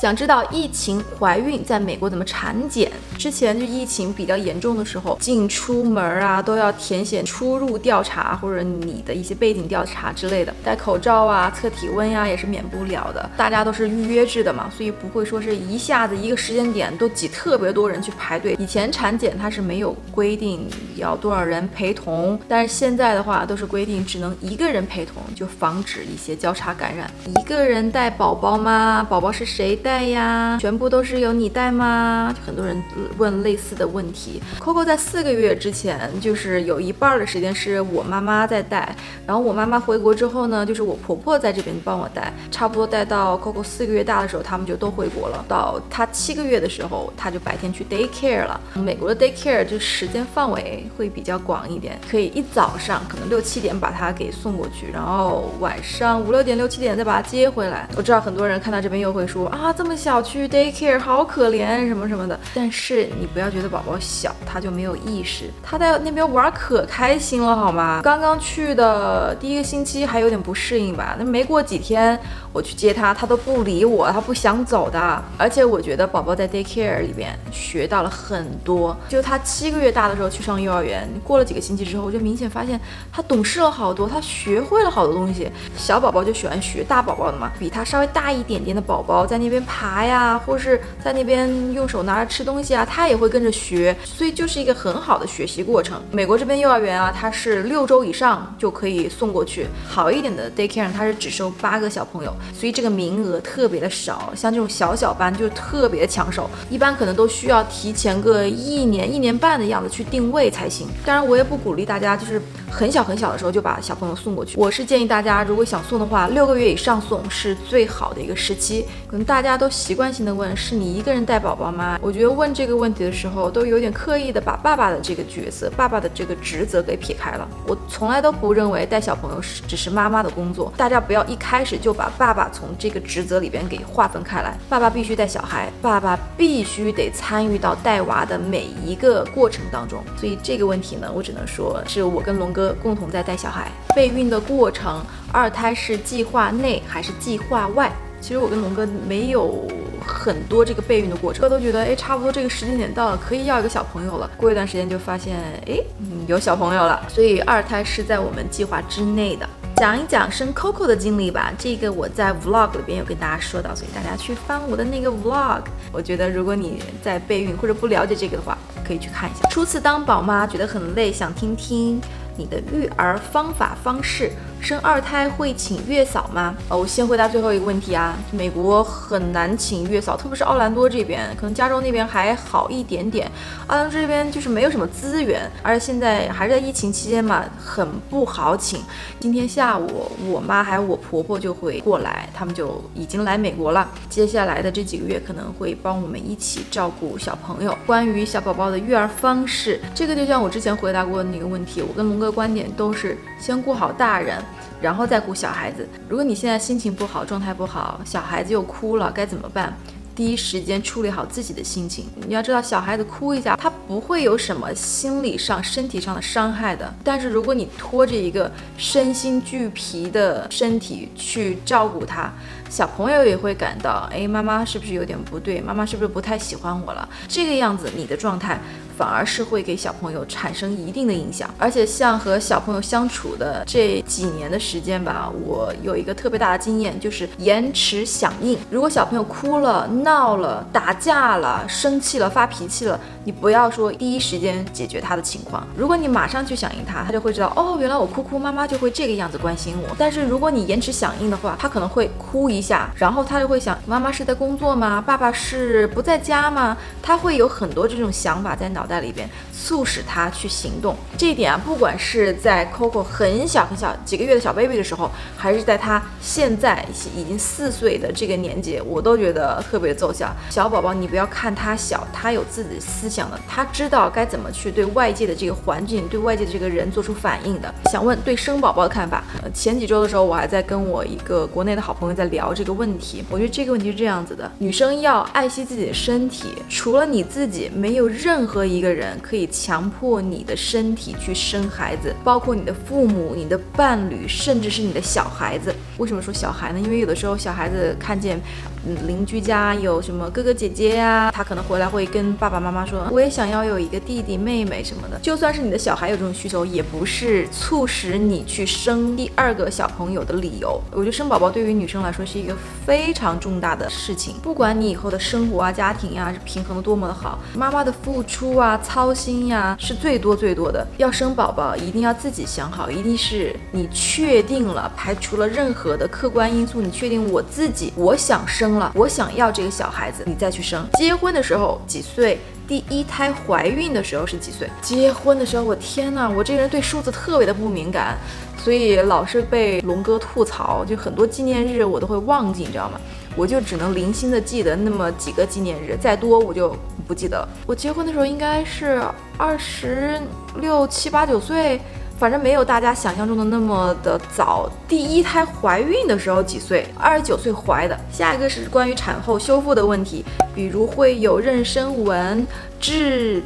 想知道疫情怀孕在美国怎么产检？之前就疫情比较严重的时候，进出门啊都要填写出入调查或者你的一些背景调查之类的，戴口罩啊、测体温呀也是免不了的。大家都是预约制的嘛，所以不会说是一下子一个时间点都挤特别多人去排队。以前产检它是没有规定要多少人陪同，但是现在的话都是规定只能一个人陪同，就防止一些交叉感染。一个人带宝宝吗？宝宝是谁带 带呀？全部都是由你带吗？很多人问类似的问题。Coco 在四个月之前，就是有一半的时间是我妈妈在带，然后我妈妈回国之后呢，就是我婆婆在这边帮我带，差不多带到 Coco 四个月大的时候，他们就都回国了。到他七个月的时候，他就白天去 daycare 了。美国的 daycare 就时间范围会比较广一点，可以一早上可能六七点把他给送过去，然后晚上五六点、六七点再把他接回来。我知道很多人看到这边又会说啊，这么小去 daycare 好可怜什么什么的。但是你不要觉得宝宝小他就没有意识，他在那边玩可开心了好吗？刚刚去的第一个星期还有点不适应吧，那没过几天我去接他，他都不理我，他不想走的。而且我觉得宝宝在 daycare 里边学到了很多，就他七个月大的时候去上幼儿园，过了几个星期之后，我就明显发现他懂事了好多，他学会了好多东西。小宝宝就喜欢学大宝宝的嘛，比他稍微大一点点的宝宝在那边爬呀，或是在那边用手拿着吃东西啊，他也会跟着学，所以就是一个很好的学习过程。美国这边幼儿园啊，它是六周以上就可以送过去，好一点的 daycare 它是只收八个小朋友，所以这个名额特别的少。像这种小小班就特别抢手，一般可能都需要提前个一年、一年半的样子去定位才行。当然，我也不鼓励大家就是很小很小的时候就把小朋友送过去。我是建议大家，如果想送的话，六个月以上送是最好的一个时期。可能大家都习惯性的问，是你一个人带宝宝吗？我觉得问这个问题的时候，都有点刻意的把爸爸的这个角色、爸爸的这个职责给撇开了。我从来都不认为带小朋友是只是妈妈的工作，大家不要一开始就把爸爸从这个职责里边给划分开来。爸爸必须带小孩，爸爸必须得参与到带娃的每一个过程当中。所以这个问题呢，我只能说是我跟龙哥共同在带小孩。备孕的过程，二胎是计划内还是计划外？其实我跟龙哥没有很多这个备孕的过程，哥都觉得哎，差不多这个时间点到了，可以要一个小朋友了。过一段时间就发现哎，有小朋友了，所以二胎是在我们计划之内的。讲一讲生 Coco 的经历吧，这个我在 Vlog 里边有跟大家说到，所以大家去翻我的那个 Vlog。我觉得如果你在备孕或者不了解这个的话，可以去看一下。初次当宝妈觉得很累，想听听你的育儿方法方式。生二胎会请月嫂吗？哦，我先回答最后一个问题啊。美国很难请月嫂，特别是奥兰多这边，可能加州那边还好一点点。奥兰多这边就是没有什么资源，而且现在还是在疫情期间嘛，很不好请。今天下午我妈还有我婆婆就会过来，他们就已经来美国了。接下来的这几个月可能会帮我们一起照顾小朋友。关于小宝宝的育儿方式，这个就像我之前回答过的那个问题，我跟龙哥观点都是先顾好大人。然后再顾小孩子。如果你现在心情不好，状态不好，小孩子又哭了，该怎么办？第一时间处理好自己的心情。你要知道，小孩子哭一下，他不会有什么心理上、身体上的伤害的。但是如果你拖着一个身心俱疲的身体去照顾他，小朋友也会感到，哎，妈妈是不是有点不对？妈妈是不是不太喜欢我了？这个样子，你的状态。反而是会给小朋友产生一定的影响，而且像和小朋友相处的这几年的时间吧，我有一个特别大的经验，就是延迟响应。如果小朋友哭了、闹了、打架了、生气了、发脾气了，你不要说第一时间解决他的情况。如果你马上去响应他，他就会知道哦，原来我哭哭，妈妈就会这个样子关心我。但是如果你延迟响应的话，他可能会哭一下，然后他就会想，妈妈是在工作吗？爸爸是不在家吗？他会有很多这种想法在脑。在里边促使他去行动，这一点啊，不管是在 Coco 很小很小几个月的小 baby 的时候，还是在他现在已经四岁的这个年纪，我都觉得特别奏效。小宝宝，你不要看他小，他有自己思想的，他知道该怎么去对外界的这个环境、对外界的这个人做出反应的。想问对生宝宝的看法？呃，前几周的时候，我还在跟我一个国内的好朋友在聊这个问题。我觉得这个问题是这样子的：女生要爱惜自己的身体，除了你自己，没有任何一。个人可以强迫你的身体去生孩子，包括你的父母、你的伴侣，甚至是你的小孩子。为什么说小孩呢？因为有的时候小孩子看见，嗯，邻居家有什么哥哥姐姐呀，他可能回来会跟爸爸妈妈说，我也想要有一个弟弟妹妹什么的。就算是你的小孩有这种需求，也不是促使你去生第二个小朋友的理由。我觉得生宝宝对于女生来说是一个非常重大的事情，不管你以后的生活啊、家庭呀是平衡的多么的好，妈妈的付出啊、操心呀是最多最多的。要生宝宝，一定要自己想好，一定是你确定了，排除了任何的客观因素，你确定我自己我想生了，我想要这个小孩子，你再去生。结婚的时候几岁？第一胎怀孕的时候是几岁？结婚的时候，我天哪，我这个人对数字特别的不敏感，所以老是被龙哥吐槽，就很多纪念日我都会忘记，你知道吗？我就只能零星的记得那么几个纪念日，再多我就不记得了。我结婚的时候应该是二十六七八九岁。反正没有大家想象中的那么的早。第一胎怀孕的时候几岁？二十九岁怀的。下一个是关于产后修复的问题，比如会有妊娠纹、痣。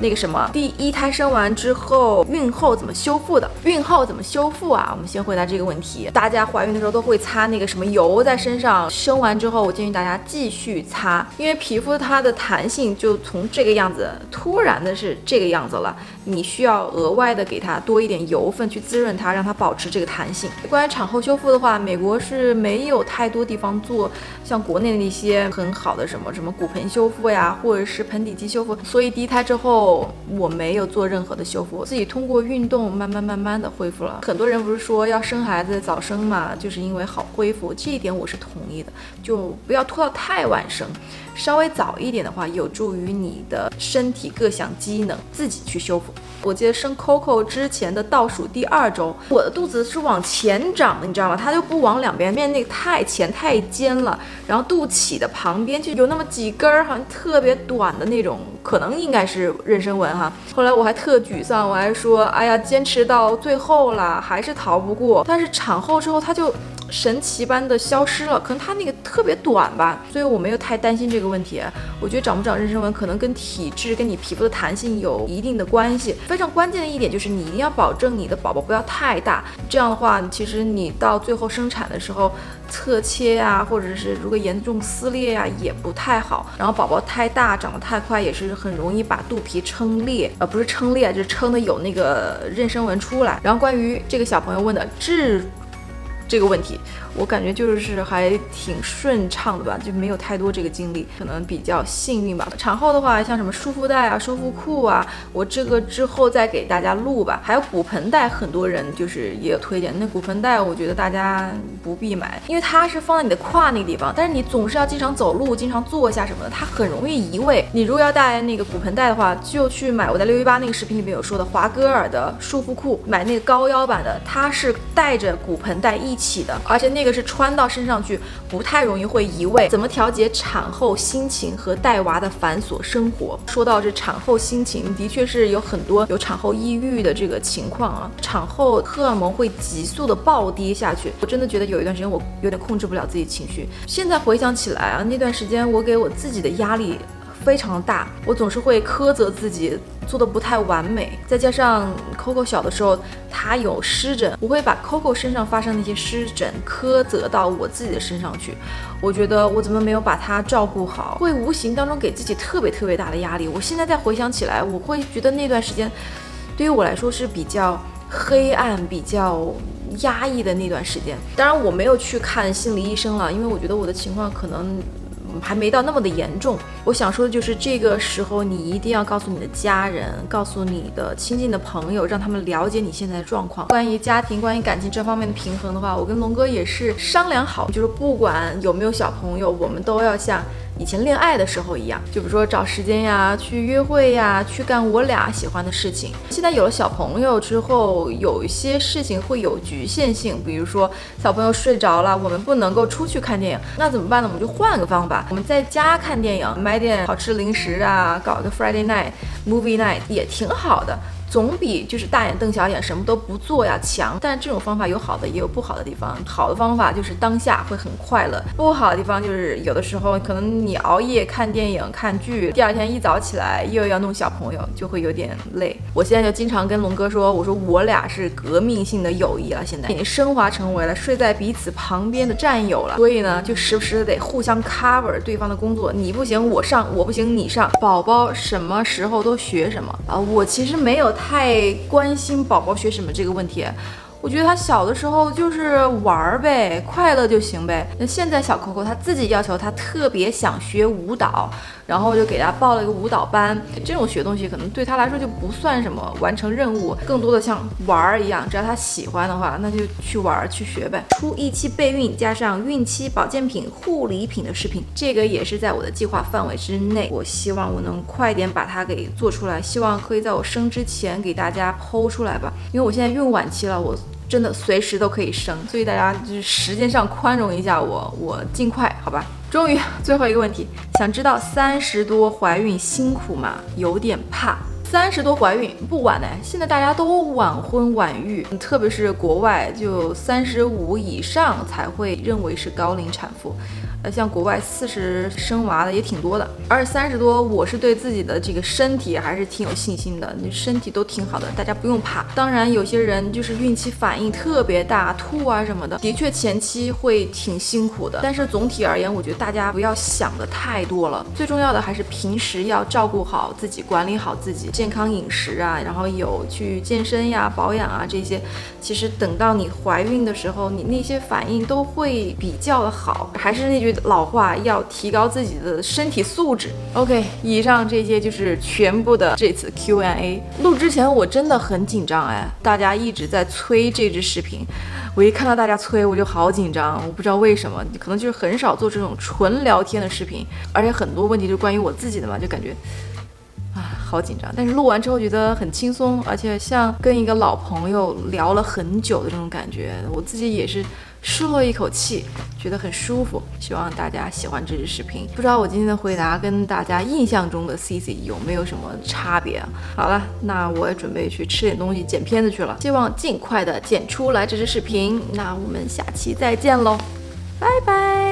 那个什么，第一胎生完之后，孕后怎么修复的？孕后怎么修复啊？我们先回答这个问题。大家怀孕的时候都会擦那个什么油在身上，生完之后，我建议大家继续擦，因为皮肤它的弹性就从这个样子突然的是这个样子了，你需要额外的给它多一点油分去滋润它，让它保持这个弹性。关于产后修复的话，美国是没有太多地方做像国内的那些很好的什么什么骨盆修复呀，或者是盆底肌修复，所以第一胎之后。我没有做任何的修复，我自己通过运动慢慢慢慢的恢复了。很多人不是说要生孩子早生嘛，就是因为好恢复，这一点我是同意的，就不要拖到太晚生。稍微早一点的话，有助于你的身体各项机能自己去修复。我记得生 Coco 之前的倒数第二周，我的肚子是往前长的，你知道吗？它就不往两边面，那个太前太尖了。然后肚脐的旁边就有那么几根儿，好像特别短的那种，可能应该是妊娠纹哈。后来我还特沮丧，我还说，哎呀，坚持到最后了，还是逃不过。但是产后之后，它就。神奇般的消失了，可能它那个特别短吧，所以我没有太担心这个问题。我觉得长不长妊娠纹可能跟体质、跟你皮肤的弹性有一定的关系。非常关键的一点就是你一定要保证你的宝宝不要太大，这样的话，其实你到最后生产的时候，侧切呀，或者是如果严重撕裂呀，也不太好。然后宝宝太大，长得太快，也是很容易把肚皮撑裂，呃，不是撑裂，就是撑的有那个妊娠纹出来。然后关于这个小朋友问的痣。这个问题，我感觉就是还挺顺畅的吧，就没有太多这个经历，可能比较幸运吧。产后的话，像什么束缚带啊、束缚裤啊，我这个之后再给大家录吧。还有骨盆带，很多人就是也有推荐。那骨盆带，我觉得大家不必买，因为它是放在你的胯那个地方，但是你总是要经常走路、经常坐下什么的，它很容易移位。你如果要带那个骨盆带的话，就去买我在六一八那个视频里面有说的华歌尔的束缚裤，买那个高腰版的，它是带着骨盆带一。起的，而且那个是穿到身上去，不太容易会移位。怎么调节产后心情和带娃的繁琐生活？说到这产后心情，的确是有很多有产后抑郁的这个情况啊。产后荷尔蒙会急速的暴跌下去，我真的觉得有一段时间我有点控制不了自己情绪。现在回想起来啊，那段时间我给我自己的压力。非常大，我总是会苛责自己做的不太完美，再加上 Coco 小的时候他有湿疹，我会把 Coco 身上发生那些湿疹苛责到我自己的身上去。我觉得我怎么没有把他照顾好，会无形当中给自己特别特别大的压力。我现在再回想起来，我会觉得那段时间对于我来说是比较黑暗、比较压抑的那段时间。当然，我没有去看心理医生了，因为我觉得我的情况可能。还没到那么的严重。我想说的就是，这个时候你一定要告诉你的家人，告诉你的亲近的朋友，让他们了解你现在的状况。关于家庭、关于感情这方面的平衡的话，我跟龙哥也是商量好，就是不管有没有小朋友，我们都要像。以前恋爱的时候一样，就比如说找时间呀，去约会呀，去干我俩喜欢的事情。现在有了小朋友之后，有一些事情会有局限性，比如说小朋友睡着了，我们不能够出去看电影，那怎么办呢？我们就换个方法，我们在家看电影，买点好吃零食啊，搞个 Friday night movie night 也挺好的。总比就是大眼瞪小眼什么都不做要强。但这种方法有好的，也有不好的地方。好的方法就是当下会很快乐，不好的地方就是有的时候可能你熬夜看电影、看剧，第二天一早起来又要弄小朋友，就会有点累。我现在就经常跟龙哥说，我说我俩是革命性的友谊了，现在已经升华成为了睡在彼此旁边的战友了。所以呢，就时不时的得互相 cover 对方的工作，你不行我上，我不行你上。宝宝什么时候都学什么啊？我其实没有太关心宝宝学什么这个问题。我觉得他小的时候就是玩儿呗，快乐就行呗。那现在小 Coco 他自己要求他特别想学舞蹈，然后就给他报了一个舞蹈班。这种学东西可能对他来说就不算什么完成任务，更多的像玩儿一样。只要他喜欢的话，那就去玩儿去学呗。出一期备孕加上孕期保健品、护理品的视频，这个也是在我的计划范围之内。我希望我能快点把它给做出来，希望可以在我生之前给大家剖出来吧。因为我现在孕晚期了，我。真的随时都可以生，所以大家就是时间上宽容一下我，我尽快好吧。终于最后一个问题，想知道三十多怀孕辛苦吗？有点怕。三十多怀孕不晚呢，现在大家都晚婚晚育，特别是国外，就三十五以上才会认为是高龄产妇。呃，像国外四十生娃的也挺多的，而三十多，我是对自己的这个身体还是挺有信心的，你身体都挺好的，大家不用怕。当然，有些人就是孕期反应特别大，吐啊什么的，的确前期会挺辛苦的。但是总体而言，我觉得大家不要想的太多了，最重要的还是平时要照顾好自己，管理好自己健康饮食啊，然后有去健身呀、保养啊这些。其实等到你怀孕的时候，你那些反应都会比较的好。还是那句。老话要提高自己的身体素质。OK，以上这些就是全部的这次 Q&A。录之前我真的很紧张哎，大家一直在催这支视频，我一看到大家催我就好紧张，我不知道为什么，可能就是很少做这种纯聊天的视频，而且很多问题就关于我自己的嘛，就感觉啊好紧张。但是录完之后觉得很轻松，而且像跟一个老朋友聊了很久的这种感觉，我自己也是。舒了一口气，觉得很舒服。希望大家喜欢这支视频。不知道我今天的回答跟大家印象中的 C C 有没有什么差别？好了，那我也准备去吃点东西，剪片子去了。希望尽快的剪出来这支视频。那我们下期再见喽，拜拜。